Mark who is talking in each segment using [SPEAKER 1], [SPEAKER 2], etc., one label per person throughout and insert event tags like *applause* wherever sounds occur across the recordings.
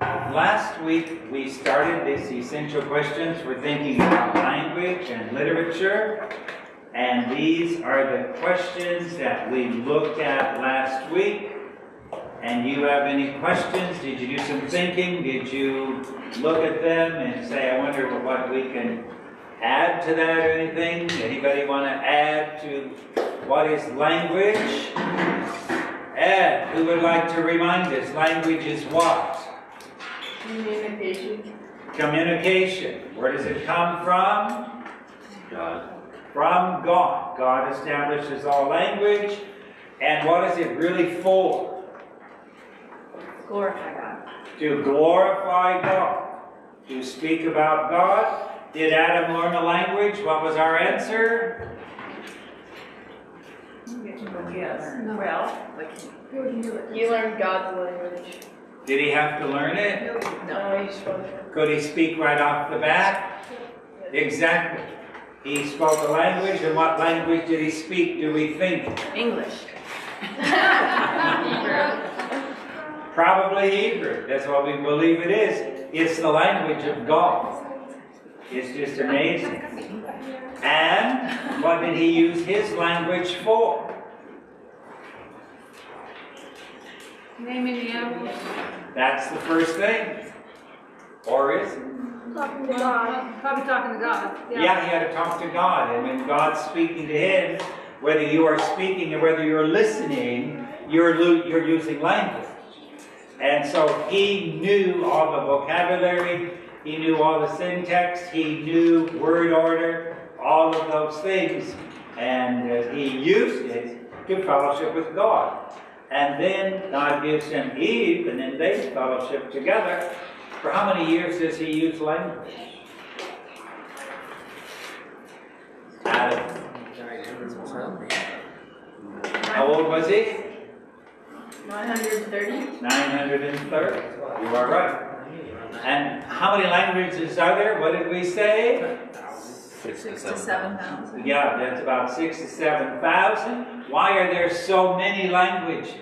[SPEAKER 1] Last week, we started this essential questions for thinking about language and literature. And these are the questions that we looked at last week. And you have any questions? Did you do some thinking? Did you look at them and say, I wonder what we can add to that or anything? Anybody want to add to what is language? Ed, who would like to remind us? Language is what?
[SPEAKER 2] Communication.
[SPEAKER 1] Communication. Where does it come from?
[SPEAKER 3] God.
[SPEAKER 1] From God. God establishes all language. And what is it really for?
[SPEAKER 2] Glorify God.
[SPEAKER 1] To glorify God. To speak about God. Did Adam learn a language? What was our answer?
[SPEAKER 2] Yes.
[SPEAKER 4] No.
[SPEAKER 2] Well,
[SPEAKER 4] You
[SPEAKER 2] you learn God's language.
[SPEAKER 1] Did he have to learn it?
[SPEAKER 2] No, you spoke.
[SPEAKER 1] Could he speak right off the bat? Exactly. He spoke a language, and what language did he speak, do we think?
[SPEAKER 2] English. *laughs*
[SPEAKER 1] Probably Hebrew. That's what we believe it is. It's the language of God. It's just amazing. And what did he use his language for?
[SPEAKER 4] Naming the animals.
[SPEAKER 1] That's the first thing. Or is it?
[SPEAKER 4] Talking to God. Probably talking to God, yeah.
[SPEAKER 1] Yeah, he had to talk to God. And when God's speaking to him, whether you are speaking or whether you're listening, you're, you're using language. And so he knew all the vocabulary, he knew all the syntax, he knew word order, all of those things. And uh, he used it to fellowship with God. And then God gives him Eve, and then they fellowship together. For how many years does he use language? Adam. How old was he?
[SPEAKER 2] 930.
[SPEAKER 1] 930. You are right. And how many languages are there? What did we say?
[SPEAKER 3] Six
[SPEAKER 2] Six to seven thousand.
[SPEAKER 1] Yeah, that's about six to seven thousand. Why are there so many languages?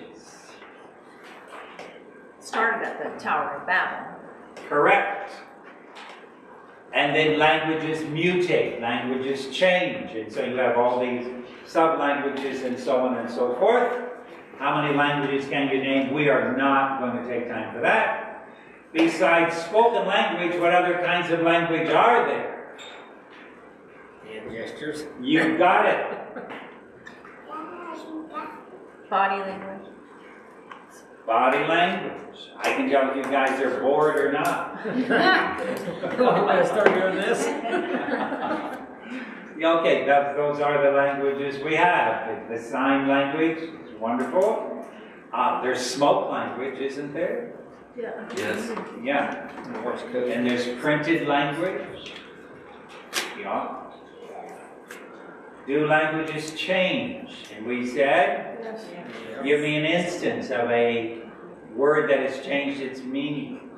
[SPEAKER 2] Started at the Tower of Babel.
[SPEAKER 1] Correct. And then languages mutate, languages change, and so you have all these sub-languages and so on and so forth. How many languages can you name? We are not going to take time for that. Besides spoken language, what other kinds of language are there?
[SPEAKER 5] Hand gestures.
[SPEAKER 1] You got it.
[SPEAKER 2] Body language.
[SPEAKER 1] Body language. I can tell if you guys are bored or not. *laughs*
[SPEAKER 5] Let's start doing this. *laughs*
[SPEAKER 1] Okay, that, those are the languages we have. The, the sign language is wonderful. Uh, there's smoke language, isn't there?
[SPEAKER 4] Yeah.
[SPEAKER 3] Yes.
[SPEAKER 1] Yeah. And there's printed language. Yeah. Do languages change? And we said,
[SPEAKER 4] Yes.
[SPEAKER 1] give me an instance of a word that has changed its meaning.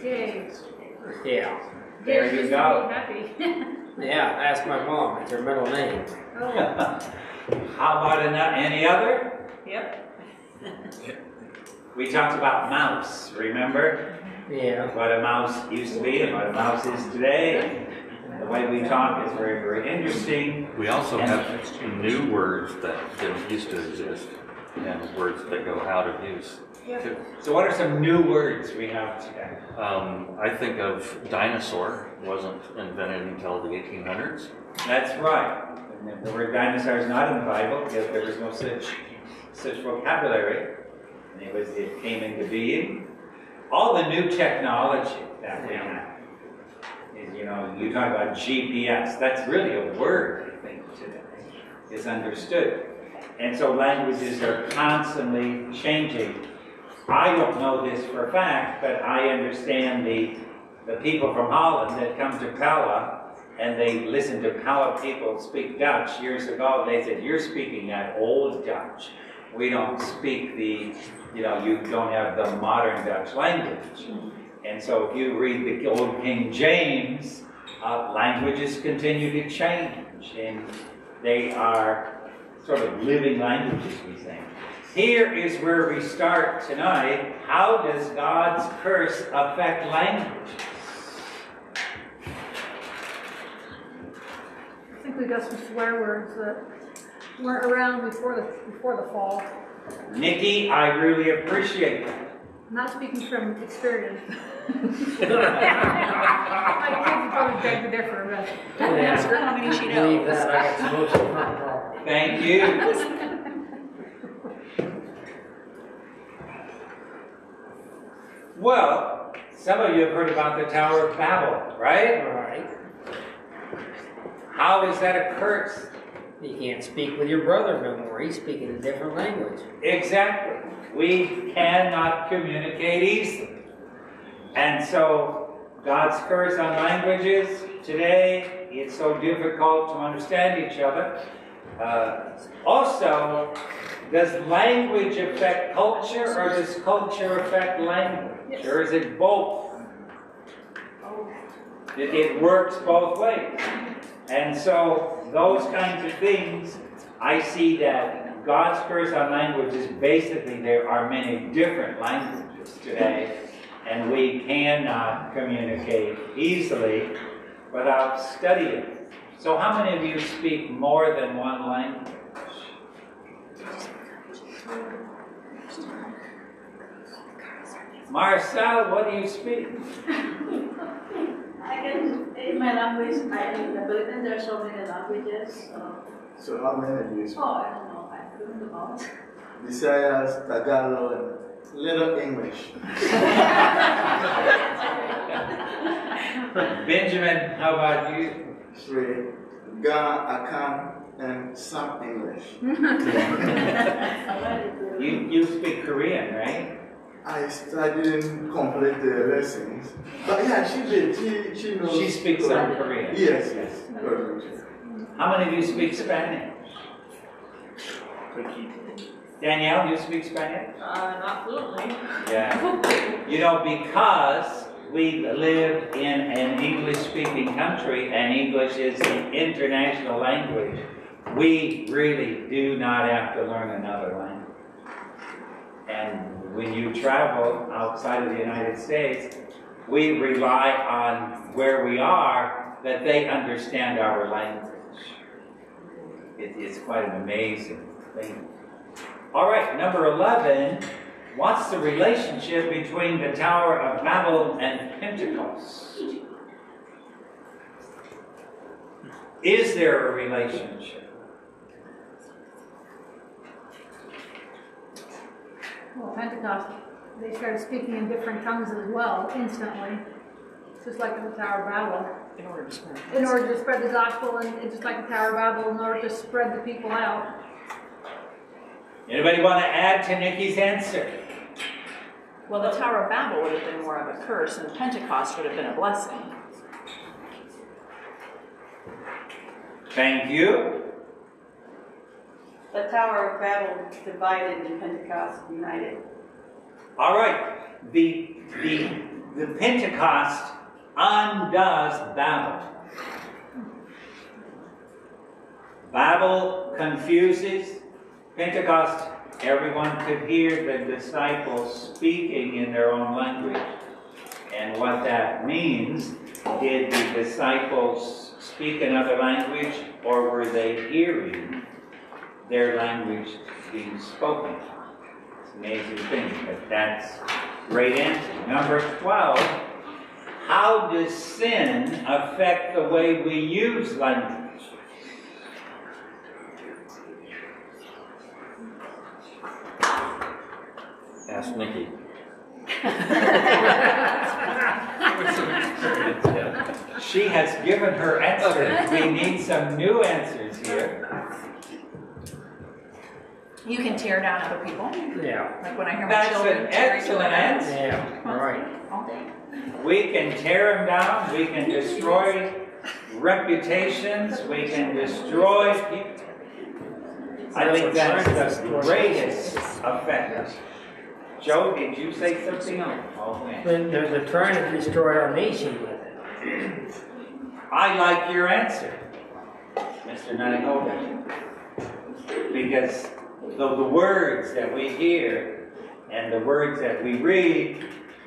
[SPEAKER 4] Gay.
[SPEAKER 5] Yeah.
[SPEAKER 1] There you go.
[SPEAKER 4] happy. *laughs*
[SPEAKER 5] Yeah, ask my mom. It's her middle name.
[SPEAKER 4] Oh,
[SPEAKER 1] How about any other?
[SPEAKER 2] Yep.
[SPEAKER 1] We talked about mouse, remember?
[SPEAKER 5] Yeah.
[SPEAKER 1] What a mouse used to be and what a mouse is today. The way we talk is very, very interesting.
[SPEAKER 3] We also have new words that didn't used to exist, and words that go out of use. too.
[SPEAKER 1] So what are some new words we have today?
[SPEAKER 3] Um, I think of dinosaur wasn't invented until the 1800s.
[SPEAKER 1] That's right. And The word dinosaur is not in the Bible because there was no such, such vocabulary. And it was, it came into being. All the new technology that we have is, you know, you talk about GPS, that's really a word, I think, today, is understood. And so languages are constantly changing. I don't know this for a fact, but I understand the, the people from Holland that come to Pella and they listen to Pella people speak Dutch years ago. They said, You're speaking that old Dutch. We don't speak the, you know, you don't have the modern Dutch language. And so if you read the old King James, uh, languages continue to change and they are sort of living languages, we think. here is where we start tonight. How does God's curse affect language?
[SPEAKER 4] I think we got some swear words that weren't around before the, before the fall.
[SPEAKER 1] Nikki, I really appreciate that.
[SPEAKER 4] Not speaking from experience. *laughs* My kids probably beg to differ, but.
[SPEAKER 2] Don't ask her how many she
[SPEAKER 5] Believe
[SPEAKER 2] knows.
[SPEAKER 5] that, I got some motion control.
[SPEAKER 1] Thank you. Well, some of you have heard about the Tower of Babel, right?
[SPEAKER 5] All right.
[SPEAKER 1] How is that a curse?
[SPEAKER 5] You can't speak with your brother no more. He's speaking a different language.
[SPEAKER 1] Exactly. We cannot communicate easily. And so, God's curse on languages today, it's so difficult to understand each other. Uh, also, does language affect culture or does culture affect language? Or is it both? It, it works both ways. And so, those kinds of things, I see that God's curse on language is basically there are many different languages today, and we cannot communicate easily without studying. So, how many of you speak more than one language? Marcel, what do you speak?
[SPEAKER 6] I can, in my language, I, in the Philippines, there are so many languages, so,
[SPEAKER 7] So how many do you speak?
[SPEAKER 6] oh, I don't I don't about.
[SPEAKER 7] Visayas, Tagalog, and little English. *laughs*
[SPEAKER 1] Benjamin, how about you?
[SPEAKER 7] Three, Ga, Akan, and some English. *laughs*
[SPEAKER 1] You, you speak Korean, right?
[SPEAKER 7] I, I didn't complete the lessons. But yeah, she did. She, she knows.
[SPEAKER 1] She speaks some Korean.
[SPEAKER 7] Yes, yes. Very.
[SPEAKER 1] How many of you speak Spanish? Danielle, you speak Spanish?
[SPEAKER 6] Uh, not fluently.
[SPEAKER 1] Yeah. *laughs* You know, because we live in an English-speaking country and English is the international language, we really do not have to learn another language. And when you travel outside of the United States, we rely on where we are that they understand our language. It, it's quite an amazing thing. All right, number 11. What's the relationship between the Tower of Babel and Pentecost? Is there a relationship?
[SPEAKER 4] Well, Pentecost, they started speaking in different tongues as well instantly, just like in the Tower of Babel.
[SPEAKER 2] In order to spread.
[SPEAKER 4] In order to spread the gospel, and and just like the Tower of Babel, in order to spread the people out.
[SPEAKER 1] Anybody want to add to Nikki's answer?
[SPEAKER 2] Well, the Tower of Babel would have been more of a curse, and Pentecost would have been a blessing.
[SPEAKER 1] Thank you.
[SPEAKER 6] The Tower of Babel divided and Pentecost united.
[SPEAKER 1] All right. The, the, the Pentecost undoes Babel. Babel confuses. Pentecost, everyone could hear the disciples speaking in their own language. And what that means, did the disciples speak another language or were they hearing their language being spoken? It's an amazing thing, but that's great answer. Number 12, how does sin affect the way we use language?
[SPEAKER 3] Ask Nikki. *laughs*
[SPEAKER 1] She has given her answer. We need some new answers here.
[SPEAKER 2] You can tear down other people,
[SPEAKER 5] Yeah,
[SPEAKER 2] like when I hear my
[SPEAKER 1] That's
[SPEAKER 2] children
[SPEAKER 1] an
[SPEAKER 2] tearing each other
[SPEAKER 1] excellent
[SPEAKER 2] down.
[SPEAKER 1] answer.
[SPEAKER 5] yeah, all right.
[SPEAKER 2] All day.
[SPEAKER 1] We can tear them down, we can destroy reputations, we can destroy people. I think that's the greatest effect. Joe, did you say something? Man.
[SPEAKER 5] They're, they're trying to destroy our nation with it.
[SPEAKER 1] I like your answer, Mr. Nanahoga. Because the, the words that we hear and the words that we read,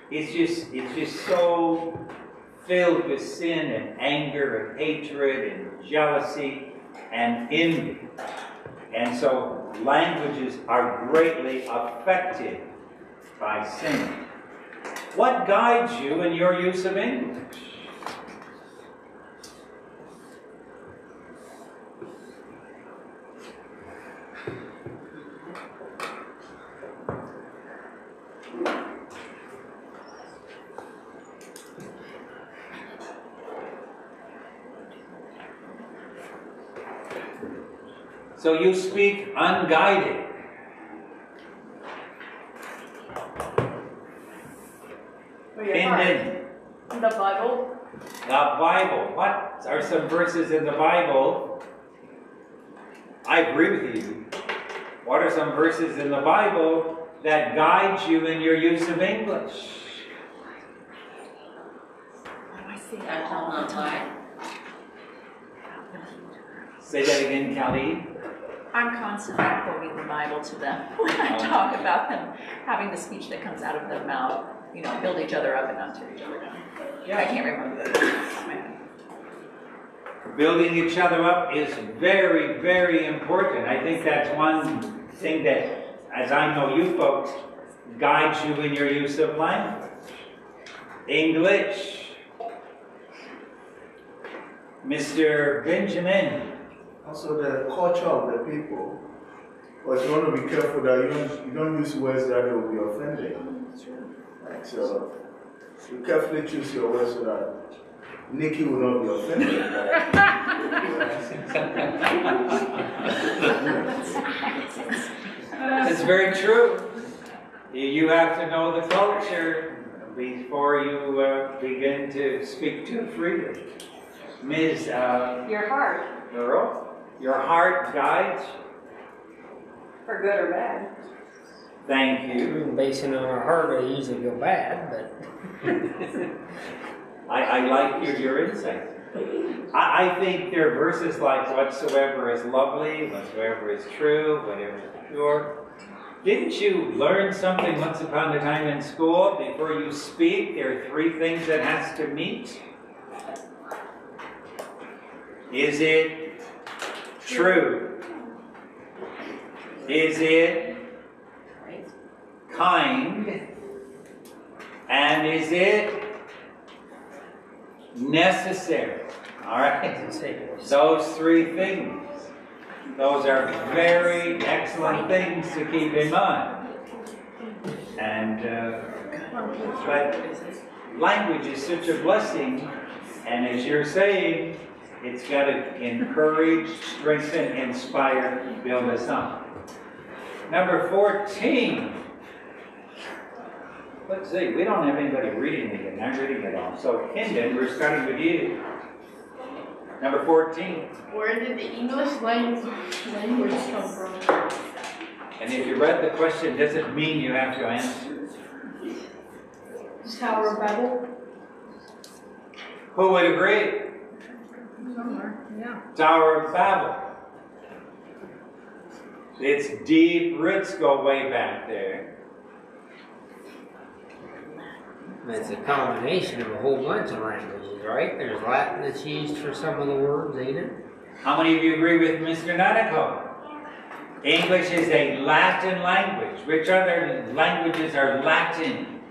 [SPEAKER 1] it's just, it's just so filled with sin and anger and hatred and jealousy and envy. And so languages are greatly affected by sin. What guides you in your use of English? So you speak unguided.
[SPEAKER 2] Or your heart.
[SPEAKER 1] Ended.
[SPEAKER 2] The Bible.
[SPEAKER 1] The Bible. What are some verses in the Bible? I agree with you. What are some verses in the Bible that guide you in your use of English?
[SPEAKER 2] I see
[SPEAKER 6] I
[SPEAKER 2] that
[SPEAKER 6] tell
[SPEAKER 2] all the time.
[SPEAKER 1] Say that again, Kelly.
[SPEAKER 2] I'm constantly quoting the Bible to them *laughs* when I oh. talk about them having the speech that comes out of their mouth, you know, build each other up and not tear each other down. I can't remember the.
[SPEAKER 1] Building each other up is very, very important. I think that's one thing that, as I know you folks, guides you in your use of language. English. Mr. Benjamin.
[SPEAKER 7] Also the culture of the people. But you want to be careful that you don't, you don't use words that they will be offending. Like, so you carefully choose your words so that Nikki will not be offended.
[SPEAKER 1] It's very true. You- You have to know the culture before you uh, begin to speak too freely. Ms. Uh,
[SPEAKER 2] Your heart,
[SPEAKER 1] Girl, your heart guides.
[SPEAKER 2] for good or bad.
[SPEAKER 1] Thank you.
[SPEAKER 5] Basing on our heart, I usually go bad, but *laughs*
[SPEAKER 1] I, I like your, your insight. I, I think there are verses like whatsoever is lovely, whatsoever is true, whatever is pure. Didn't you learn something once upon a time in school? Before you speak, there are three things that has to meet. Is it true? Is it kind? And is it necessary? All right? Those three things. Those are very excellent things to keep in mind. And, uh, but language is such a blessing, and as you're saying, it's got to encourage, strengthen, inspire, build us up. Number 14. Let's see, we don't have anybody reading it, and I'm reading it all. So, Kendon, we're starting with you. Number 14.
[SPEAKER 8] Where did the English language, language come from?
[SPEAKER 1] And if you read the question, doesn't mean you have to answer.
[SPEAKER 8] Tower of Babel?
[SPEAKER 1] Who would agree?
[SPEAKER 4] Somewhere, yeah.
[SPEAKER 1] Tower of Babel. Its deep roots go way back there.
[SPEAKER 5] It's a combination of a whole bunch of languages, right? There's Latin that's used for some of the words, ain't it?
[SPEAKER 1] How many of you agree with Mr. Nanako? English is a Latin language. Which other languages are Latin?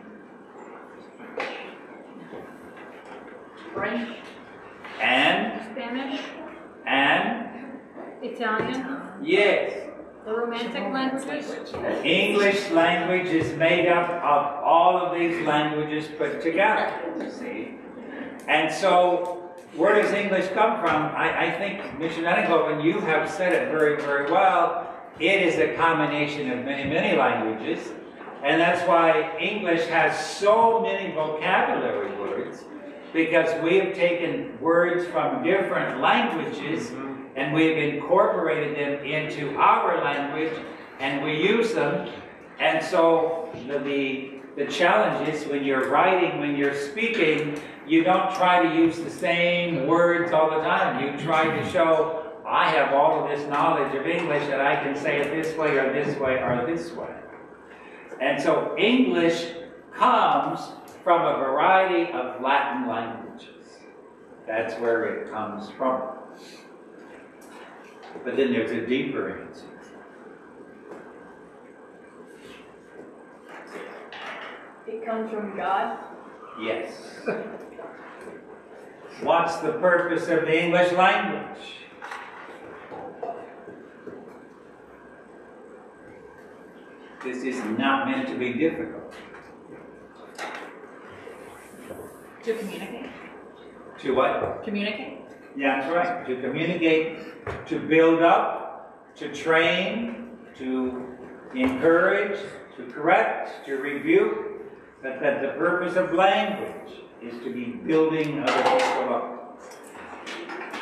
[SPEAKER 8] French?
[SPEAKER 1] And,
[SPEAKER 4] Spanish,
[SPEAKER 1] and,
[SPEAKER 4] Italian,
[SPEAKER 1] yes.
[SPEAKER 4] The romantic languages.
[SPEAKER 1] English language is made up of all of these languages put together. See? And so, where does English come from? I, I think, Mr. Nanikoven, you have said it very, very well. It is a combination of many, many languages. And that's why English has so many vocabulary words, because we have taken words from different languages mm-hmm. and we've incorporated them into our language and we use them. And so the, the, the challenge is when you're writing, when you're speaking, you don't try to use the same words all the time. You try to show I have all of this knowledge of English that I can say it this way or this way or this way. And so English comes from a variety of Latin languages. That's where it comes from. But then there's a deeper answer.
[SPEAKER 6] It comes from God.
[SPEAKER 1] Yes. What's the purpose of the English language? This is not meant to be difficult.
[SPEAKER 2] To communicate,
[SPEAKER 1] To what?
[SPEAKER 2] communicate,
[SPEAKER 1] Yeah, that's right. To communicate, to build up, to train, to encourage, to correct, to rebuke. But that the purpose of language is to be building other people up.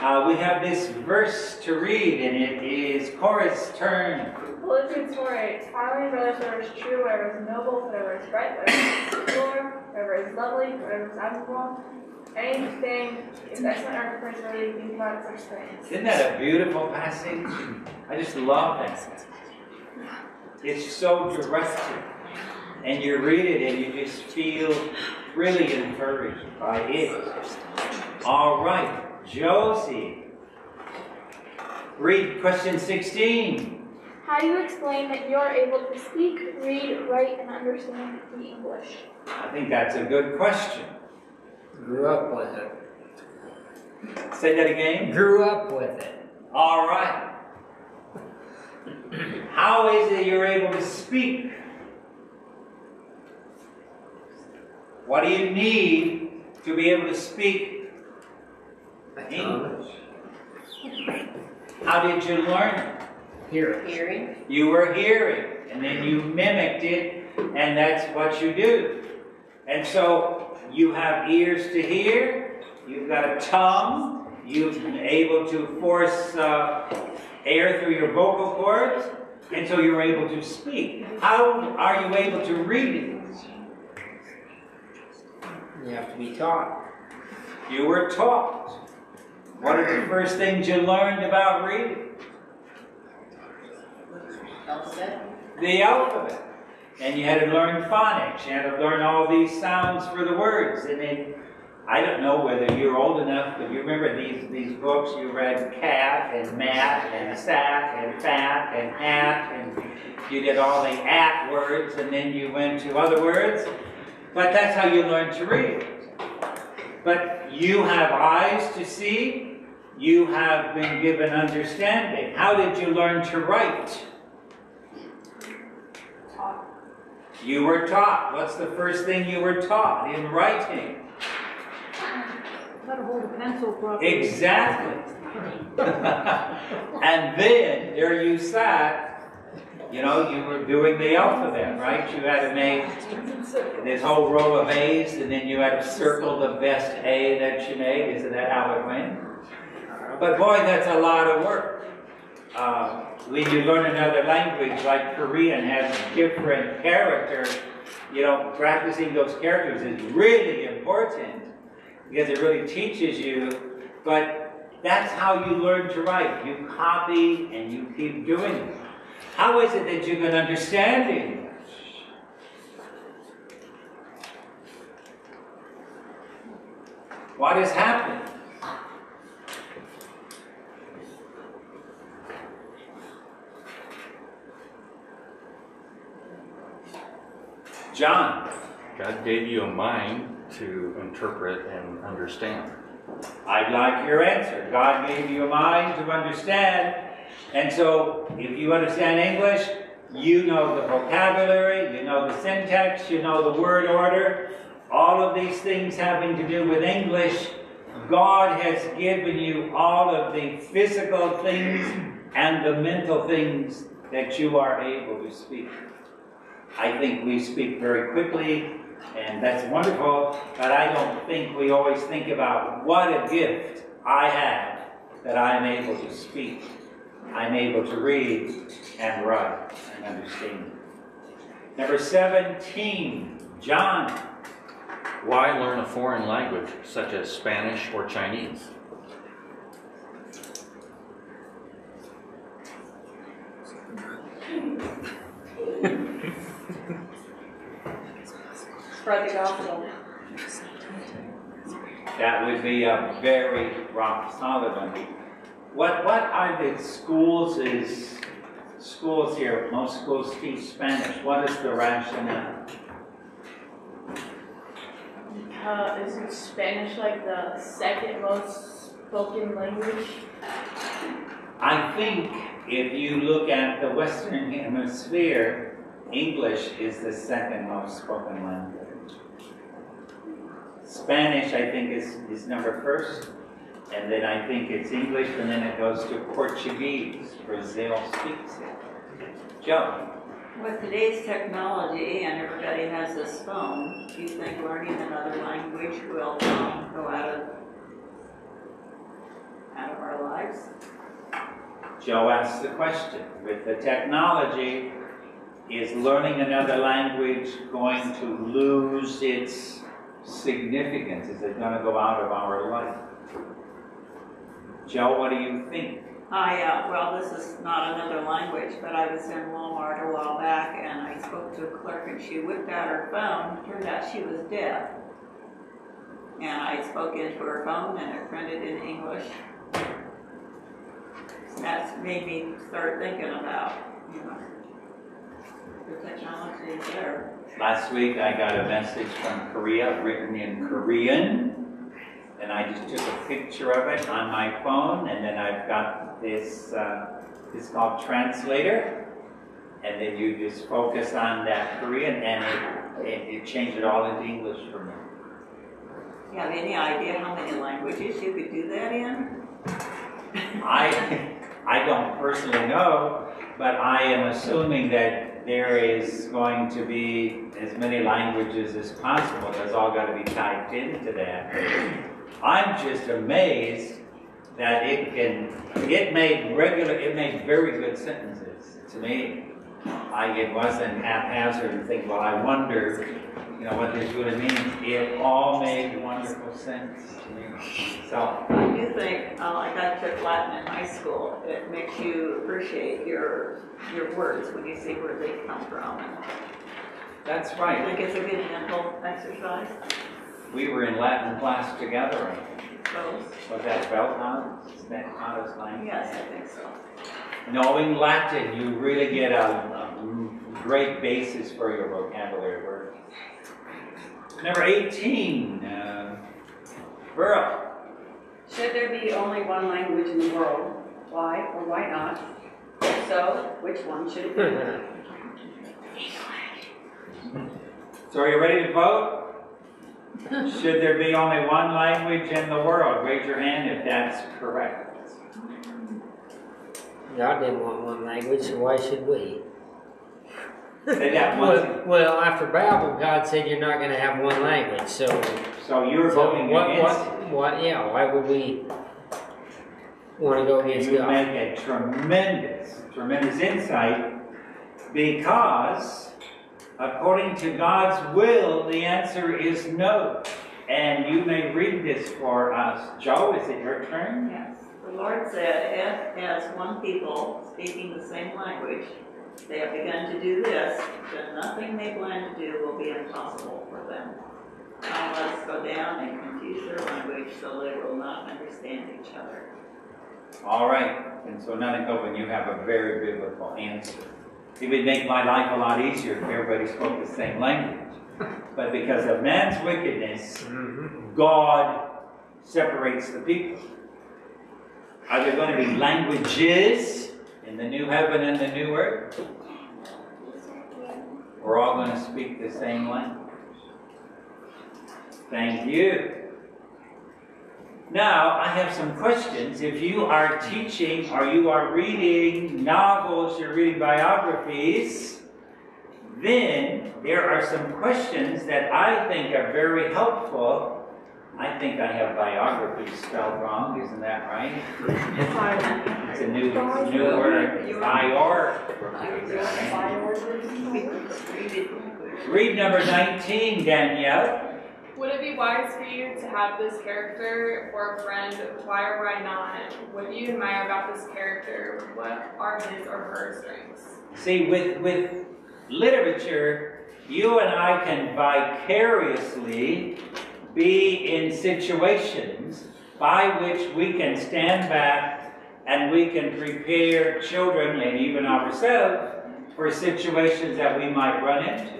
[SPEAKER 1] Uh, we have this verse to read, and it is Cora's turn.
[SPEAKER 9] Philippians 4 8. Finally, brothers, whatever is true, whatever is noble, whatever is right, whatever is pure, whatever is lovely, whatever is admirable, anything is excellent or praiseworthy, think about such things.
[SPEAKER 1] Isn't that a beautiful passage? I just love that. It's so directed. And you read it and you just feel really encouraged by it. All right, Josie. Read question 16.
[SPEAKER 9] How do you explain that you're able to speak, read, write, and understand the English?
[SPEAKER 1] I think that's a good question.
[SPEAKER 5] Grew up with it.
[SPEAKER 1] Say that again.
[SPEAKER 5] Grew up with it.
[SPEAKER 1] All right. How is it you're able to speak? What do you need to be able to speak English? How did you learn it?
[SPEAKER 5] Hear it.
[SPEAKER 2] hearing,
[SPEAKER 1] You were hearing, and then you mimicked it, and that's what you do. And so you have ears to hear, you've got a tongue, you've been able to force uh, air through your vocal cords, and so you're able to speak. How are you able to read it?
[SPEAKER 5] You have to be taught.
[SPEAKER 1] You were taught. What are the first things you learned about reading?
[SPEAKER 2] alphabet,
[SPEAKER 1] the alphabet. And you had to learn phonics. You had to learn all these sounds for the words. And then, I don't know whether you're old enough, but you remember these, these books you read cat and mat and sack and fat and hat and you did all the at words and then you went to other words. But that's how you learn to read. But you have eyes to see. You have been given understanding. How did you learn to write? You were taught. What's the first thing you were taught in writing?
[SPEAKER 4] How to hold a pencil properly.
[SPEAKER 1] Exactly. *laughs* and then there you sat, you know, you were doing the alphabet, right? You had to make this whole row of A's, and then you had to circle the best A that you made. Isn't that how it went? But boy, that's a lot of work. Uh, when you learn another language, like Korean has different characters, you know, practicing those characters is really important because it really teaches you. But that's how you learn to write. You copy and you keep doing it. How is it that you can understand English? What has happened? John,
[SPEAKER 3] God gave you a mind to interpret and understand.
[SPEAKER 1] I'd like your answer. God gave you a mind to understand. And so, if you understand English, you know the vocabulary, you know the syntax, you know the word order, all of these things having to do with English. God has given you all of the physical things and the mental things that you are able to speak. I think we speak very quickly, and that's wonderful, but I don't think we always think about what a gift I have that I'm able to speak. I'm able to read and write and understand. Number 17, John.
[SPEAKER 3] Why learn a foreign language such as Spanish or Chinese?
[SPEAKER 8] Spread the gospel.
[SPEAKER 1] That would be a very rock solid one. What, what are the schools is, schools here, most schools teach Spanish. What is the rationale?
[SPEAKER 9] Uh, isn't Spanish like the second most spoken language?
[SPEAKER 1] I think if you look at the Western Hemisphere, English is the second most spoken language. Spanish, I think, is, is number first, and then I think it's English, and then it goes to Portuguese. Brazil speaks it. Joe?
[SPEAKER 10] With today's technology and everybody has this phone, do you think learning another language will um, go out of out of our lives?
[SPEAKER 1] Joe asked the question. With the technology, is learning another language going to lose its significance? Is it going to go out of our life? Joe, what do you think?
[SPEAKER 10] I, uh, well, this is not another language, but I was in Walmart a while back and I spoke to a clerk and she whipped out her phone. Turned out she was deaf. And I spoke into her phone and it printed in English. That's made me start thinking about, you know, the technology is there.
[SPEAKER 1] Last week I got a message from Korea written in Korean, and I just took a picture of it on my phone, and then I've got this, uh, it's called Translator, and then you just focus on that Korean, and it, it, it changed it all into English for me.
[SPEAKER 10] You have any idea how many languages you could do that in?
[SPEAKER 1] I, I don't personally know, but I am assuming that there is going to be as many languages as possible. That's all got to be typed into that. I'm just amazed that it can, it made regular, it made very good sentences to me. I, it wasn't haphazard and think, well, I wonder, you know, what this really means. It all made wonderful sense to me. So,
[SPEAKER 10] I do think, uh, like I took Latin in high school, it makes you appreciate your, your words when you see where they come from. And
[SPEAKER 1] that's
[SPEAKER 10] I
[SPEAKER 1] right.
[SPEAKER 10] think it's a good mental exercise,
[SPEAKER 1] We were in Latin class together.
[SPEAKER 10] so,
[SPEAKER 1] Was that Belton? Is that
[SPEAKER 10] yes, I think so.
[SPEAKER 1] Knowing Latin, you really get a, a great basis for your vocabulary word. Number 18, uh, Burl.
[SPEAKER 8] Should there be only one language in the world? Why or why not? If so, which one should it be? *laughs*
[SPEAKER 1] So are you ready to vote? Should there be only one language in the world? Raise your hand if that's correct.
[SPEAKER 5] God didn't want one language, so why should we?
[SPEAKER 1] Say that once.
[SPEAKER 5] Well, well, after Babel, God said you're not going to have one language, so.
[SPEAKER 1] So you're
[SPEAKER 5] so
[SPEAKER 1] voting
[SPEAKER 5] what,
[SPEAKER 1] against
[SPEAKER 5] what, what, yeah, why would we want to go against
[SPEAKER 1] You
[SPEAKER 5] God?
[SPEAKER 1] make a tremendous, tremendous insight because according to God's will, the answer is no. And you may read this for us. Joe, is it your turn?
[SPEAKER 10] Yes, the Lord said, if as one people speaking the same language, they have begun to do this, then nothing they plan to do will be impossible for them. Now let's go down and confuse their language so they will not understand each other.
[SPEAKER 1] All right. And so Nanakovan, you have a very biblical answer. It would make my life a lot easier if everybody spoke the same language. But because of man's wickedness,
[SPEAKER 5] Mhm.
[SPEAKER 1] God separates the people. Are there going to be languages in the new heaven and the new earth? We're all going to speak the same language. Thank you. Now, I have some questions. If you are teaching or you are reading novels, you're reading biographies, then there are some questions that I think are very helpful. I think I have biography spelled wrong, isn't that right? It's a new, it's a new word, biography. Read number 19, Danielle.
[SPEAKER 9] Would it be wise for you to have this character for a friend? Why or why not? What do you admire about this character? What are his or her strengths?
[SPEAKER 1] See, with, with literature, you and I can vicariously be in situations by which we can stand back and we can prepare children and even ourselves for situations that we might run into.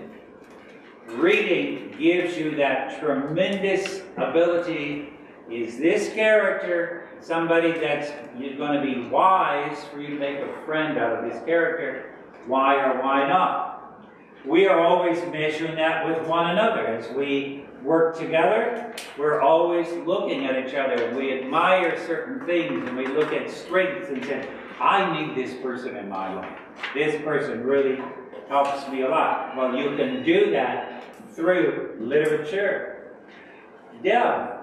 [SPEAKER 1] Reading gives you that tremendous ability. Is this character somebody that's going to be wise for you to make a friend out of this character? Why or why not? We are always measuring that with one another as we work together. We're always looking at each other. We admire certain things and we look at strengths and say, I need this person in my life. This person really helps me a lot. Well, you can do that through literature. Deb.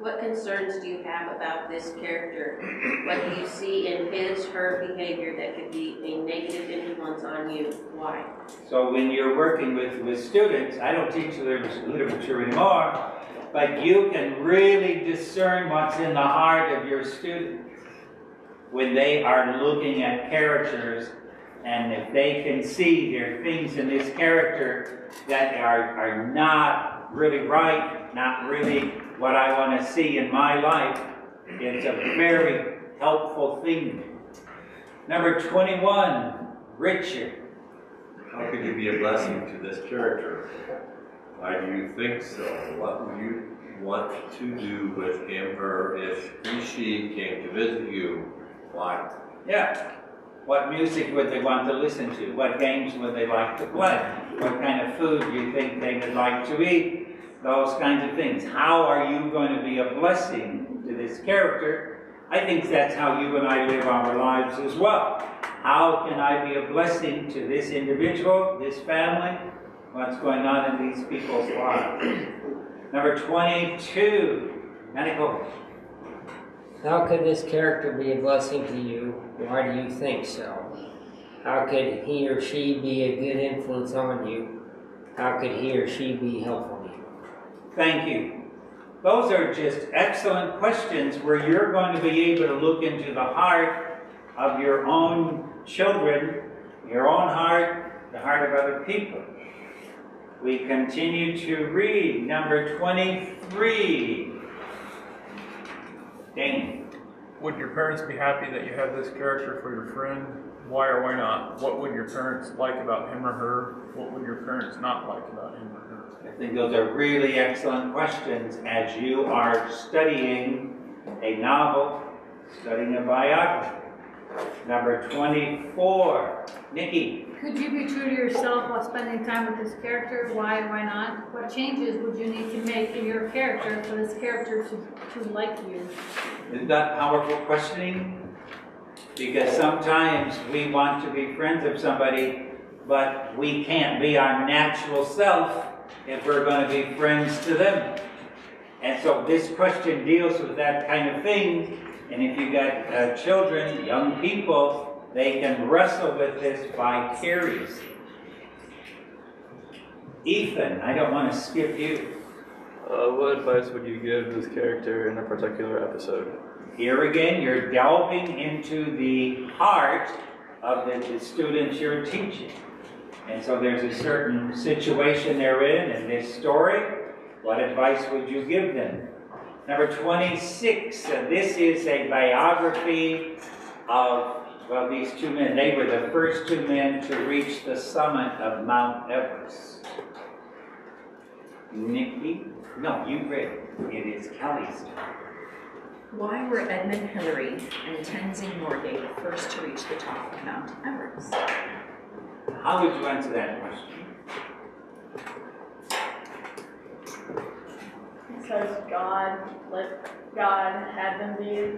[SPEAKER 11] What concerns do you have about this character? What do you see in his, her behavior that could be a negative influence on you? Why?
[SPEAKER 1] So when you're working with, with students, I don't teach literature anymore, but you can really discern what's in the heart of your students when they are looking at characters and if they can see there are things in this character that are, are not really right, not really what I want to see in my life, it's a very helpful thing. Number 21, Richard.
[SPEAKER 12] How could you be a blessing to this character? Why do you think so? What would you want to do with him or if he, she came to visit you? Why?
[SPEAKER 1] Yeah. What music would they want to listen to? What games would they like to play? What kind of food do you think they would like to eat? Those kinds of things. How are you going to be a blessing to this character? I think that's how you and I live our lives as well. How can I be a blessing to this individual, this family? What's going on in these people's lives? Number 22, medical.
[SPEAKER 5] How could this character be a blessing to you? Why do you think so? How could he or she be a good influence on you? How could he or she be helpful?
[SPEAKER 1] Thank you. Those are just excellent questions where you're going to be able to look into the heart of your own children, your own heart, the heart of other people. We continue to read number 23. Dane.
[SPEAKER 13] Would your parents be happy that you have this character for your friend? Why or why not? What would your parents like about him or her? What would your parents not like about him or her?
[SPEAKER 1] I think those are really excellent questions as you are studying a novel, studying a biography. Number 24, Nikki.
[SPEAKER 4] Could you be true to yourself while spending time with this character? Why why not? What changes would you need to make in your character for this character to, to like you?
[SPEAKER 1] Isn't that powerful questioning? Because sometimes we want to be friends of somebody, but we can't be our natural self if we're going to be friends to them. And so this question deals with that kind of thing. And if you've got uh, children, young people, they can wrestle with this vicariously. Ethan, I don't want to skip you.
[SPEAKER 14] Uh, what advice would you give this character in a particular episode?
[SPEAKER 1] Here again, you're delving into the heart of the, the students you're teaching. And so there's a certain situation they're in in this story. What advice would you give them? Number 26, uh, this is a biography of, well, these two men. They were the first two men to reach the summit of Mount Everest. Nikki? No, you read it. It is Kelly's turn.
[SPEAKER 2] Why were Edmund Hillary and Tenzing Norgay the first to reach the top of Mount Everest?
[SPEAKER 1] How would you answer that question?
[SPEAKER 9] Because God let God had them be.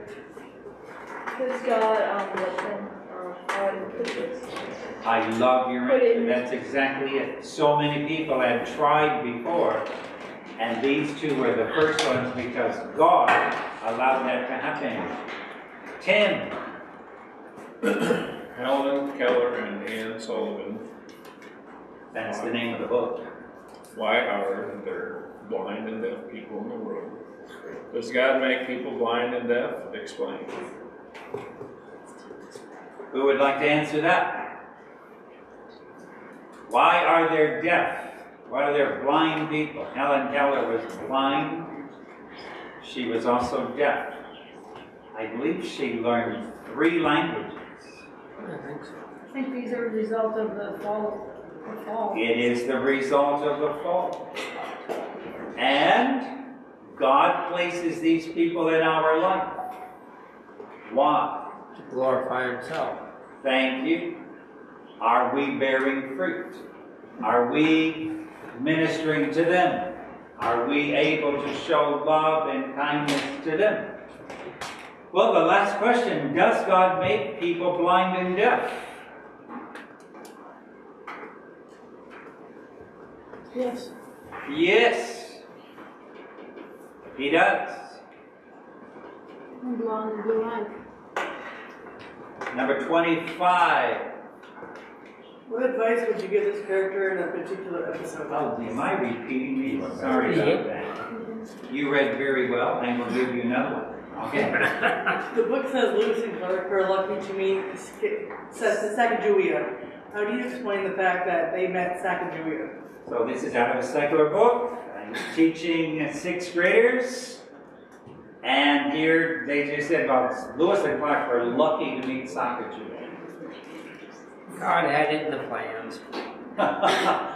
[SPEAKER 9] Because God um, let them. Um, I put this?
[SPEAKER 1] I love your answer. That's exactly it. So many people had tried before, and these two were the first ones because God allowed that to happen. Tim,
[SPEAKER 15] Helen Keller and Anne Sullivan.
[SPEAKER 1] that's the name of the book.
[SPEAKER 15] Why are there blind and deaf people in the world? Does God make people blind and deaf? Explain.
[SPEAKER 1] Who would like to answer that? Why are there deaf Why are there blind people? Helen Keller was blind. She was also deaf. I believe she learned three languages.
[SPEAKER 5] I think so.
[SPEAKER 4] I think these are a result of the fall, the fall.
[SPEAKER 1] It is the result of the fall. And God places these people in our life. Why?
[SPEAKER 5] To glorify himself.
[SPEAKER 1] Thank you. Are we bearing fruit? Are we ministering to them? Are we able to show love and kindness to them? Well, the last question Does God make people blind and deaf?
[SPEAKER 4] Yes.
[SPEAKER 1] Yes, He does.
[SPEAKER 4] And blonde and blue eyed.
[SPEAKER 1] Number 25.
[SPEAKER 16] What advice would you give this character in a particular episode?
[SPEAKER 1] Oh, am I repeating me? Sorry about that. You read very well, and we'll give you another one. Okay. *laughs*
[SPEAKER 16] The book says Lewis and Clark are lucky to meet says the Sacagawea. How do you explain the fact that they met Sacagawea?
[SPEAKER 1] So this is out of a secular book. I'm teaching sixth graders. And here they just said, well, Lewis and Clark were lucky to meet Sacagawea.
[SPEAKER 5] God had it in the plans *laughs*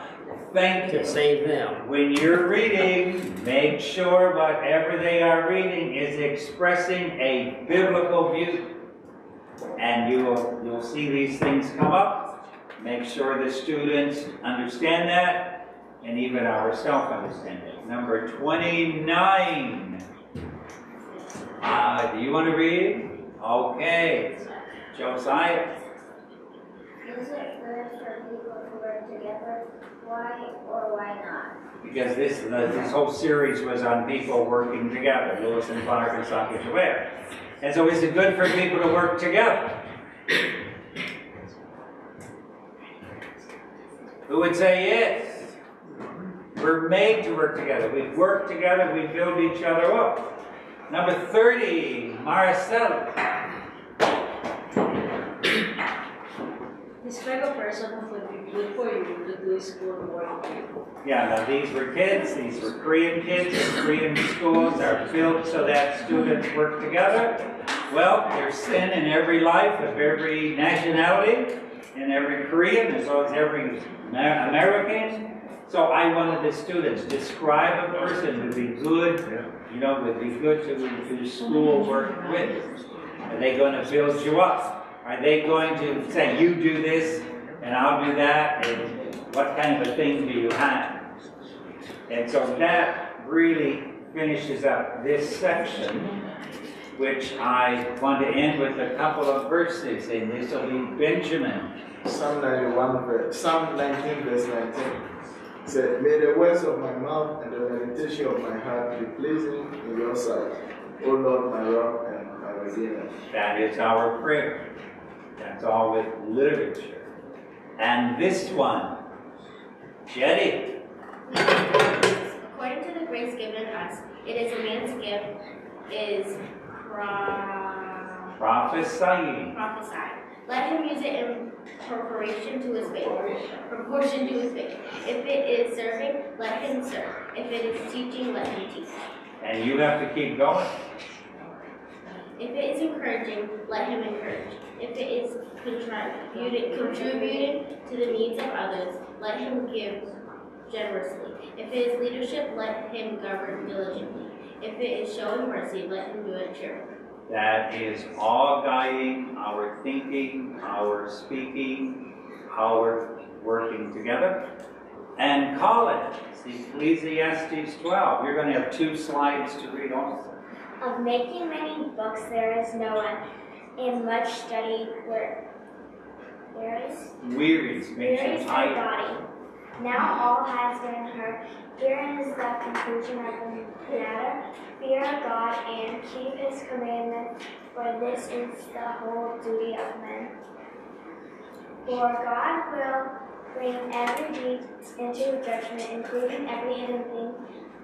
[SPEAKER 1] Thank
[SPEAKER 5] to
[SPEAKER 1] you.
[SPEAKER 5] save them.
[SPEAKER 1] When you're reading, make sure whatever they are reading is expressing a biblical view. And you'll, you'll see these things come up. Make sure the students understand that, and even ourselves understand it. Number 29. Uh, do you want to read? Okay. Josiah.
[SPEAKER 17] Is it good for people to work together? Why or why not?
[SPEAKER 1] because this the, this whole series was on people working together, Lewis and Clark and Saki Sacagawea. And so, is it good for people to work together? Who would say yes? We're made to work together. We work together. We build each other up. Number thirty, Marcel.
[SPEAKER 18] Describe a person who would be good for you to do schoolwork with.
[SPEAKER 1] Yeah, now these were kids, these were Korean kids, and Korean schools are built so that students work together. Well, there's sin in every life of every nationality, in every Korean as well as every American. So I wanted the students describe a person who'd be good, you know, would be good to do school work with. Are they going to build you up? Are they going to say, you do this and I'll do that? And what kind of a thing do you have? And so that really finishes up this section, which I want to end with a couple of verses, and this will be Benjamin.
[SPEAKER 7] Psalm 91, verse, Psalm 19, verse 19. Said, May the words of my mouth and the meditation of my heart be pleasing in your sight, O Lord, my rock and my redeemer.
[SPEAKER 1] That is our prayer. That's all with literature. And this one, Jetty.
[SPEAKER 17] According to the grace given us, it is a man's gift, is pro-
[SPEAKER 1] Prophesying.
[SPEAKER 17] prophesy. Let him use it in proportion to his faith. Proportion to his faith. If it is serving, let him serve. If it is teaching, let him teach.
[SPEAKER 1] And you have to keep going.
[SPEAKER 17] If it is encouraging, let him encourage. If it is contributing, contributing to the needs of others, let him give generously. If it is leadership, let him govern diligently. If it is showing mercy, let him do it cheerfully.
[SPEAKER 1] That is all guiding our thinking, our speaking, our working together. And Colin, Ecclesiastes 12. You're going to have two slides to read also.
[SPEAKER 17] Of making many books there is no one, and much study where there is
[SPEAKER 1] Wearies, makes
[SPEAKER 17] wearies
[SPEAKER 1] you tired.
[SPEAKER 17] body. Now all has been heard. Herein is the conclusion of the matter. Fear God and keep his commandments, for this is the whole duty of men. For God will bring every deed into judgment, including every hidden thing,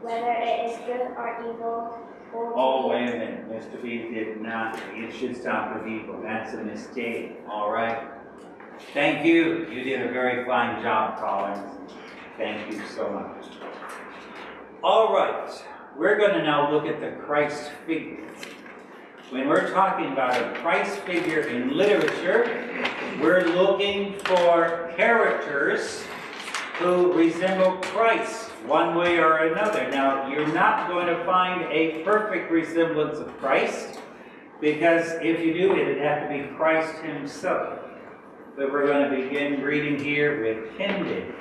[SPEAKER 17] whether it is good or evil.
[SPEAKER 1] Oh, wait a minute, Mr. B did not, it should stop with evil, that's a mistake, all right? Thank you, you did a very fine job, Collins. Thank you so much. All right, we're going to now look at the Christ figure. When we're talking about a Christ figure in literature, we're looking for characters who resemble Christ one way or another. Now, you're not going to find a perfect resemblance of Christ, because if you do, it'd have to be Christ himself. But we're going to begin reading here with Kendi.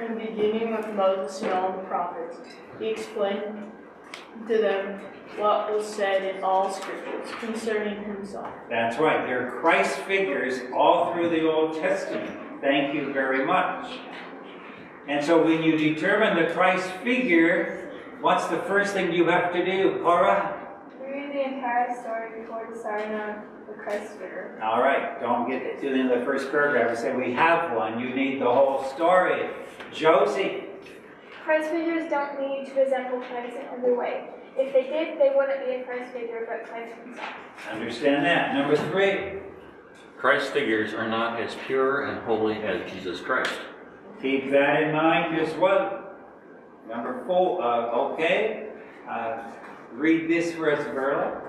[SPEAKER 9] In the beginning with Moses and all the prophets, he explained to them what was said in all scriptures concerning himself.
[SPEAKER 1] That's right, there are Christ figures all through the Old Testament. Thank you very much. And so when you determine the Christ figure, what's the first thing you have to do, Cora?
[SPEAKER 9] Read the entire story before deciding on the Christ figure.
[SPEAKER 1] All right, don't get to the end of the first paragraph and say, we have one. You need the whole story. Josie.
[SPEAKER 19] Christ figures don't need to resemble Christ in every way. If they did, they wouldn't be a Christ figure, but Christ himself.
[SPEAKER 1] Understand that. Number three.
[SPEAKER 3] Christ figures are not as pure and holy as Jesus Christ.
[SPEAKER 1] Keep that in mind as well. Number four, uh, okay. Uh, read this for us, Verla.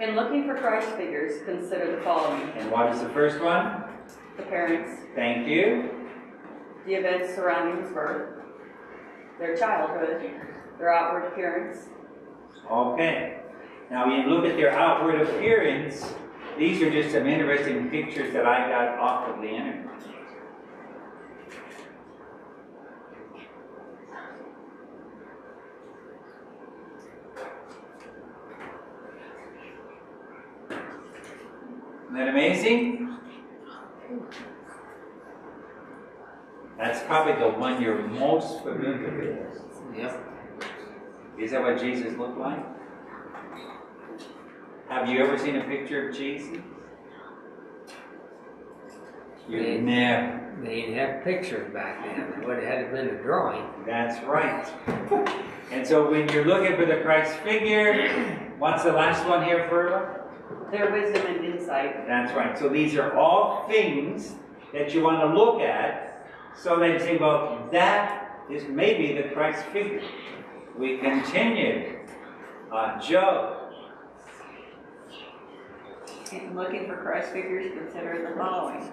[SPEAKER 8] In looking for Christ figures, consider the following.
[SPEAKER 1] And what is the first one?
[SPEAKER 8] The parents,
[SPEAKER 1] Thank you.
[SPEAKER 8] the events surrounding his birth, their childhood, their outward appearance,
[SPEAKER 1] Okay. Now, when you look at their outward appearance, these are just some interesting pictures that I got off of the internet. Isn't that amazing? That's probably the one you're most familiar with. Yep. Is that what Jesus looked like? Have you ever seen a picture of Jesus? You
[SPEAKER 5] They-
[SPEAKER 1] never.
[SPEAKER 5] They didn't have pictures back then. It would have had to been a drawing.
[SPEAKER 1] That's right. And so when you're looking for the Christ figure, what's the last one here, Ferla?
[SPEAKER 8] Their wisdom and insight.
[SPEAKER 1] That's right. So these are all things that you want to look at so that you say, well, that is maybe the Christ figure. We continue. Uh, Joe.
[SPEAKER 10] In looking for Christ figures, consider the following.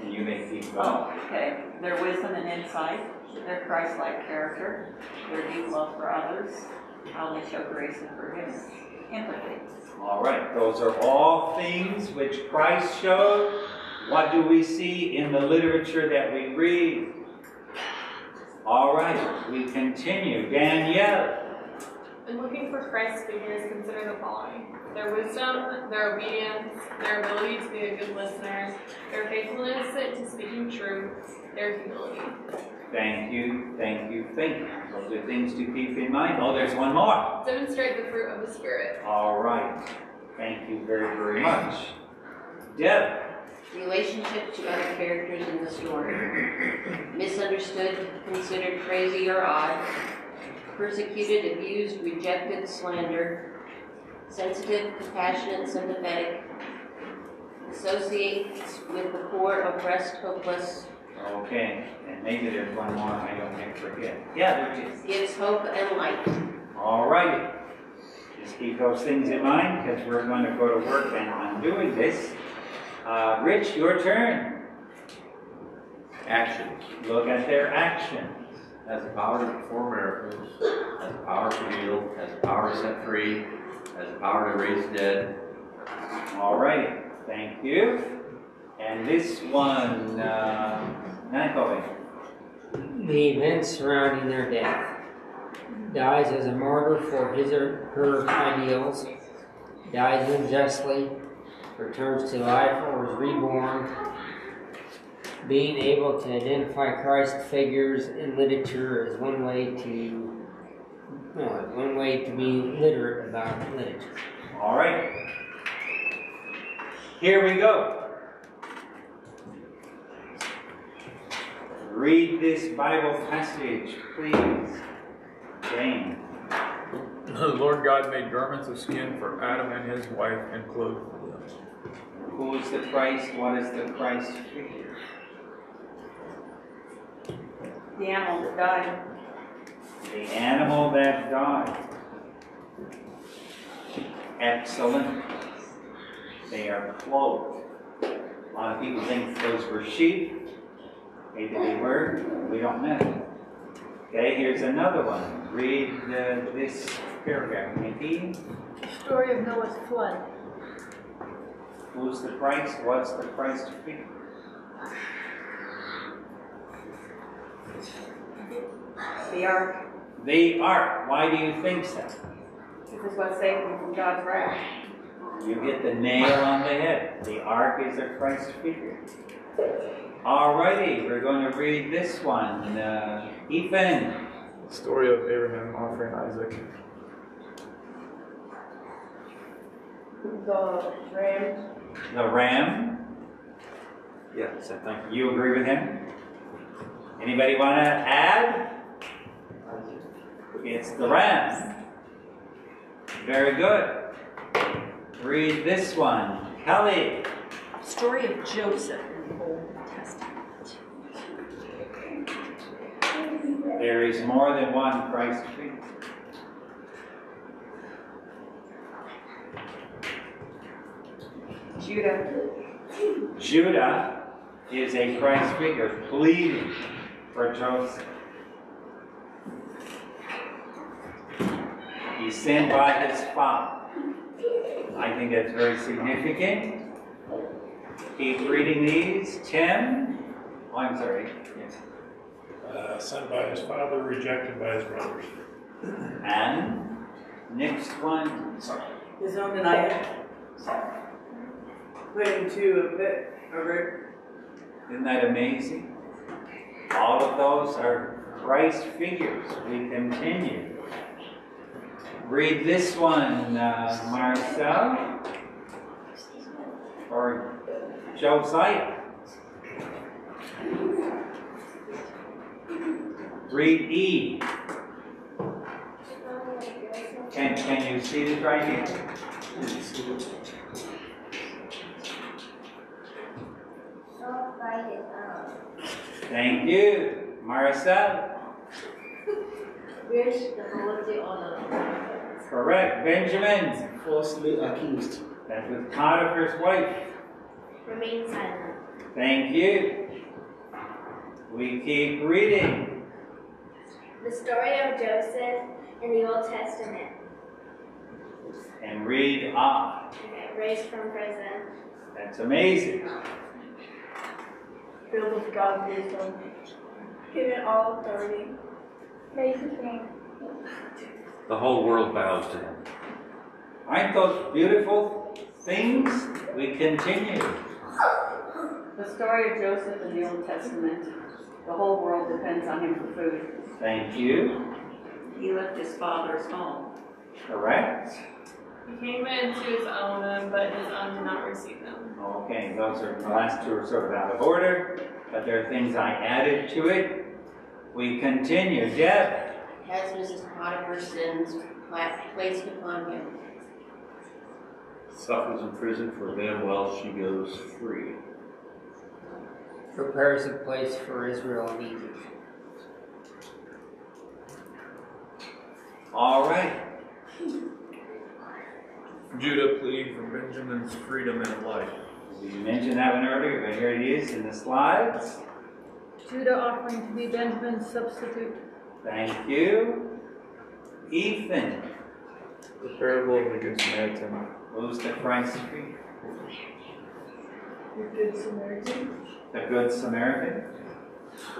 [SPEAKER 1] And you may keep going.
[SPEAKER 10] Oh, okay. Their wisdom and insight, their Christ-like character, their deep love for others, how they show grace and forgiveness, empathy.
[SPEAKER 1] All right, those are all things which Christ showed. What do we see in the literature that we read? All right, we continue. Danielle.
[SPEAKER 9] In looking for Christ figures, consider the following their wisdom, their obedience, their ability to be a good listener, their faithfulness to speaking truth, their humility.
[SPEAKER 1] Thank you, thank you, thank you. Those are things to keep in mind. Oh, there's one more.
[SPEAKER 9] Demonstrate the fruit of the Spirit.
[SPEAKER 1] All right. Thank you very, very much. Deb.
[SPEAKER 11] Relationship to other characters in the story. Misunderstood, considered crazy or odd. Persecuted, abused, rejected, slandered. Sensitive, compassionate, sympathetic. Associates with the poor, oppressed, hopeless.
[SPEAKER 1] Okay, and maybe there's one more I don't make forget. Yeah, there is.
[SPEAKER 11] Gives hope and light.
[SPEAKER 1] All righty. Just keep those things in mind because we're going to go to work and on doing this. Uh, Rich, your turn.
[SPEAKER 12] Actions.
[SPEAKER 1] Look at their actions.
[SPEAKER 12] Has the power to perform miracles, has the power to heal, has the power to set free, has the power to raise the dead.
[SPEAKER 1] All righty. Thank you. And this one, uh,
[SPEAKER 5] The events surrounding their death. Dies as a martyr for his or her ideals. Dies unjustly. Returns to life or is reborn. Being able to identify Christ figures in literature is one way to, well, one way to be literate about literature.
[SPEAKER 1] All right. Here we go. Read this Bible passage, please. Jane.
[SPEAKER 13] The Lord God made garments of skin for Adam and his wife and clothed them.
[SPEAKER 1] Who is the Christ? What is the Christ figure?
[SPEAKER 8] The animal that died.
[SPEAKER 1] The animal that died. Excellent. They are clothed. A lot of people think those were sheep. Maybe they were, we don't know. Okay, here's another one. Read uh, this paragraph, Nikki.
[SPEAKER 4] Story of Noah's flood.
[SPEAKER 1] Who's the Christ? What's the Christ figure?
[SPEAKER 8] The ark.
[SPEAKER 1] The ark. Why do you think so?
[SPEAKER 8] This is what saved them from God's wrath.
[SPEAKER 1] You get the nail on the head. The ark is a Christ figure. Alrighty, we're going to read this one. Uh, Ethan.
[SPEAKER 14] Story of Abraham offering Isaac.
[SPEAKER 9] The ram.
[SPEAKER 1] The ram.
[SPEAKER 3] Yeah, same thing.
[SPEAKER 1] You agree with him? Anybody want to add? It's the ram. Very good. Read this one. Kelly.
[SPEAKER 2] Story of Joseph in the Old Testament.
[SPEAKER 1] There is more than one Christ figure.
[SPEAKER 8] Judah.
[SPEAKER 1] Judah is a Christ figure pleading for Joseph. He's sent by his father. I think that's very significant. Keep reading these. Tim? Oh, I'm sorry. Yes.
[SPEAKER 20] Uh, sent by his father, rejected by his brothers.
[SPEAKER 1] And next one.
[SPEAKER 16] His own denial. Put into a pit, a river.
[SPEAKER 1] Isn't that amazing? All of those are Christ figures. We continue. Read this one, uh, Marcel. Or Josiah. Read E. Can, can you see this right here?
[SPEAKER 17] Sold by his own.
[SPEAKER 1] Thank you. Marcel.
[SPEAKER 18] Where's the authority honor?
[SPEAKER 1] Correct. Benjamin.
[SPEAKER 21] Falsely accused.
[SPEAKER 1] That's with Potiphar's wife.
[SPEAKER 17] Remain silent.
[SPEAKER 1] Thank you. We keep reading.
[SPEAKER 17] The story of Joseph in the Old Testament.
[SPEAKER 1] And read on.
[SPEAKER 17] Okay, raised from prison.
[SPEAKER 1] That's amazing.
[SPEAKER 9] Filled with God's wisdom. Given all authority. Made the king.
[SPEAKER 3] The whole world bows to him.
[SPEAKER 1] Aren't those beautiful things? We continue.
[SPEAKER 8] The story of Joseph in the Old Testament. The whole world depends on him for food.
[SPEAKER 1] Thank you.
[SPEAKER 10] He left his father's home.
[SPEAKER 1] Correct.
[SPEAKER 9] He came into his own, but his own did not receive them.
[SPEAKER 1] Okay, those are the last two are sort of out of order, but there are things I added to it. We continue. Deb.
[SPEAKER 11] Has Mrs. Potiphar's sins placed upon him?
[SPEAKER 12] Suffers in prison for them while she goes free.
[SPEAKER 5] Prepares a place for Israel in Egypt.
[SPEAKER 1] All right.
[SPEAKER 13] Judah pleading for Benjamin's freedom and life.
[SPEAKER 1] We mentioned that one earlier, but here it is in the slides.
[SPEAKER 4] Judah offering to be Benjamin's substitute.
[SPEAKER 1] Thank you. Ethan.
[SPEAKER 14] The parable of the Good Samaritan.
[SPEAKER 1] Who's the Christ figure?
[SPEAKER 9] The Good Samaritan.
[SPEAKER 1] The Good Samaritan.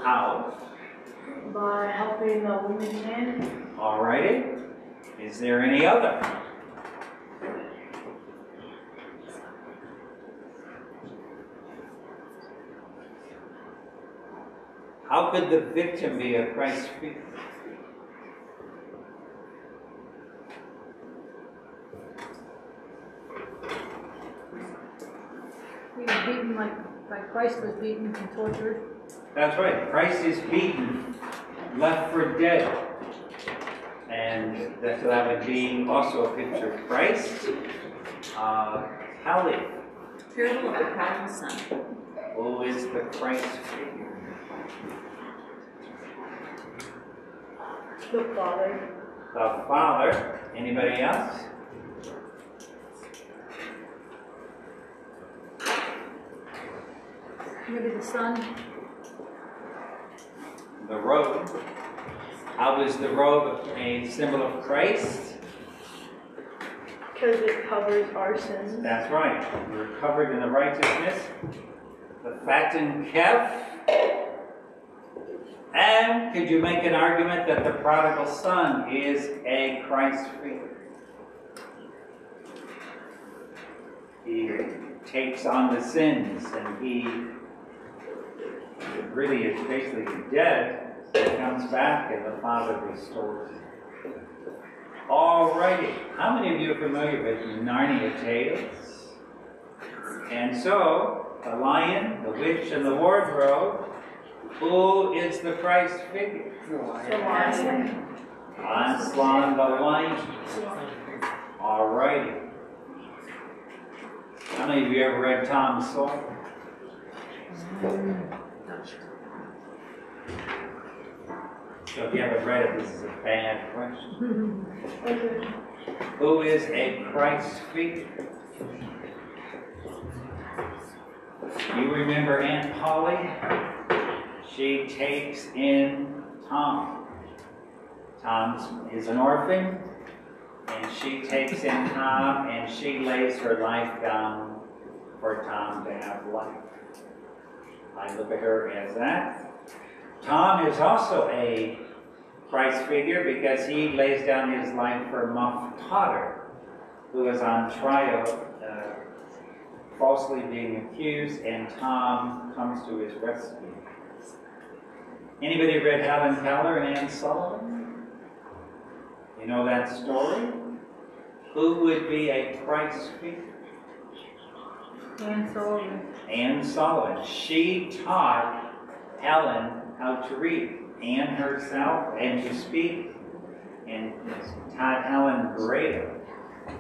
[SPEAKER 1] How?
[SPEAKER 9] By helping the wounded man.
[SPEAKER 1] All righty. Is there any other? How could the victim be a Christ figure?
[SPEAKER 4] He was beaten like, like Christ was beaten and tortured.
[SPEAKER 1] That's right. Christ is beaten, left for dead. And that, so that would be also a picture of Christ. Uh, Kelly,
[SPEAKER 2] Parable of the prodigal son.
[SPEAKER 1] who is the Christ figure?
[SPEAKER 9] The Father.
[SPEAKER 1] The Father. Anybody else?
[SPEAKER 4] Maybe the sun.
[SPEAKER 1] The robe. How is the robe a symbol of Christ?
[SPEAKER 9] Because it covers our sins.
[SPEAKER 1] That's right. We're covered in the righteousness. The fattened calf. And could you make an argument that the prodigal son is a Christ figure? He takes on the sins and he really is basically dead. He comes back and the Father restores him. Alrighty. How many of you are familiar with Narnia Tales? And so, the lion, the witch, and the wardrobe, who is the Christ figure? Aslan the lion. Alrighty. How many of you ever read Tom Sawyer? Mm-hmm. So if you haven't read it, this is a bad question. *laughs* Who is a Christ figure? You remember Aunt Polly? She takes in Tom. Tom is an orphan, and she takes in Tom and she lays her life down for Tom to have life. I look at her as that. Tom is also a Christ figure because he lays down his life for Muff Potter, who is on trial, uh, falsely being accused, and Tom comes to his rescue. Anybody read Helen Keller and Anne Sullivan? You know that story? Who would be a Christ figure?
[SPEAKER 4] Anne Sullivan.
[SPEAKER 1] Anne Sullivan. She taught Helen how to read, Anne herself, and to speak, and taught Helen Braille.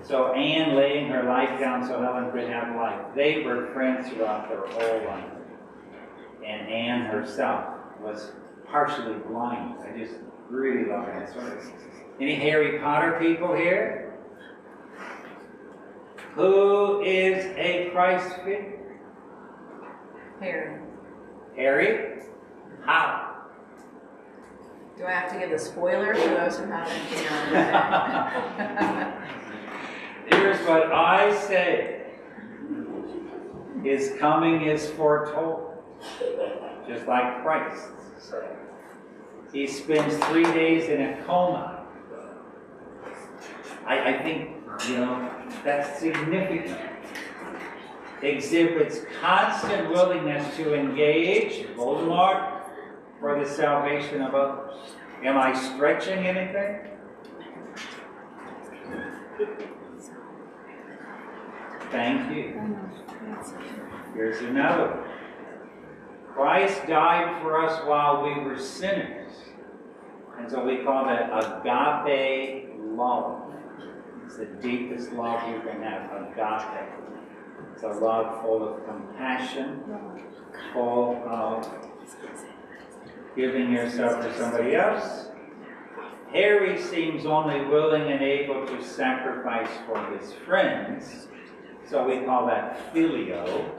[SPEAKER 1] So Anne laying her life down so Helen could have life. They were friends throughout their whole life. And Anne herself was partially blind. I just really love that story. Any Harry Potter people here? Who is a Christ figure?
[SPEAKER 2] Harry.
[SPEAKER 1] Harry? How?
[SPEAKER 2] Do I have to give the spoiler for those who haven't? *laughs*
[SPEAKER 1] Here's what I say. His coming is foretold, just like Christ. He spends three days in a coma. I, I think, you know, that's significant. Exhibits constant willingness to engage Voldemort for the salvation of others. Am I stretching anything? Thank you. Here's another one. Christ died for us while we were sinners. And so we call that agape love. It's the deepest love you can have, agape. It's a love full of compassion, full of giving yourself to somebody else. Harry seems only willing and able to sacrifice for his friends, so we call that phileo,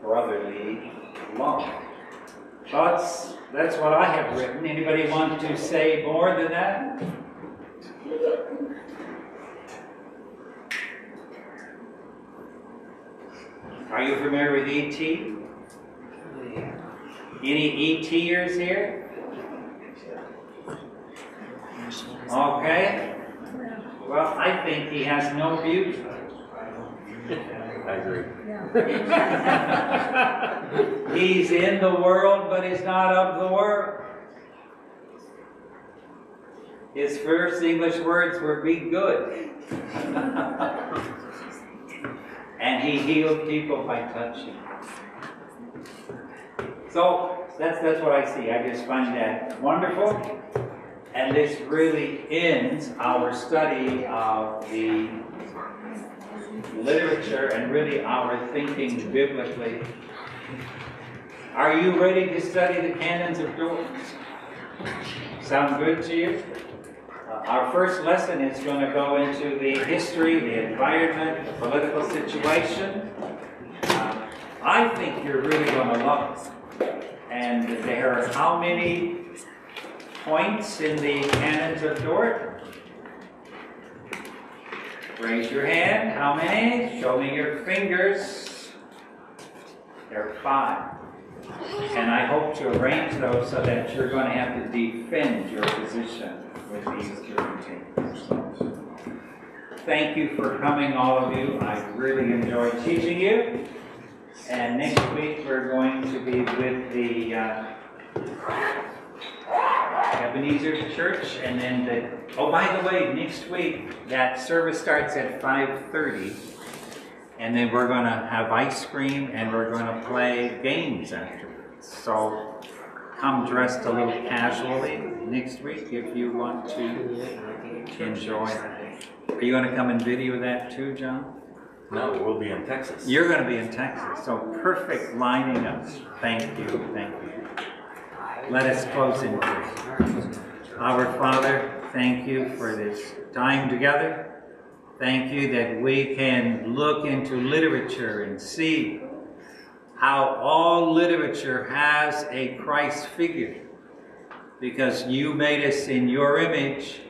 [SPEAKER 1] brotherly love. That's, that's what I have written. Anybody want to say more than that? Are you familiar with E.T.? Any E.T.ers here? Okay. Well, I think he has no beauty.
[SPEAKER 3] I agree. *laughs*
[SPEAKER 1] He's in the world, but he's not of the world. His first English words were be good. *laughs* and he healed people by touching. So that's that's what I see. I just find that wonderful. And this really ends our study of the literature and really our thinking biblically. Are you ready to study the canons of Dort? Sound good to you? our first lesson is going to go into the history, the environment, the political situation. Uh, I think you're really going to love it. And there are how many points in the canons of Dort? Raise your hand. How many? Show me your fingers. There are five. And I hope to arrange those so that you're going to have to defend your position with these different Thank you for coming, all of you. I really enjoyed teaching you. And next week we're going to be with the uh, Ebenezer Church, and then the. Oh, by the way, next week that service starts at 5:30, and then we're going to have ice cream and we're going to play games afterwards. So come dressed a little casually next week if you want to enjoy. Are you going to come and video that too, John?
[SPEAKER 3] No, we'll be in Texas.
[SPEAKER 1] You're going to be in Texas, so perfect lining up. Thank you, thank you. Let us close in prayer. Our Father, thank you for this time together. Thank you that we can look into literature and see how all literature has a Christ figure because you made us in your image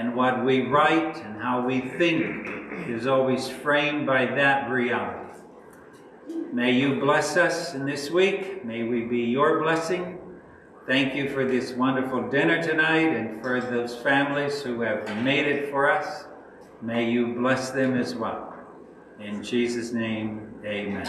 [SPEAKER 1] and what we write and how we think is always framed by that reality. May you bless us in this week. May we be your blessing. Thank you for this wonderful dinner tonight and for those families who have made it for us. May you bless them as well. In Jesus' name, amen.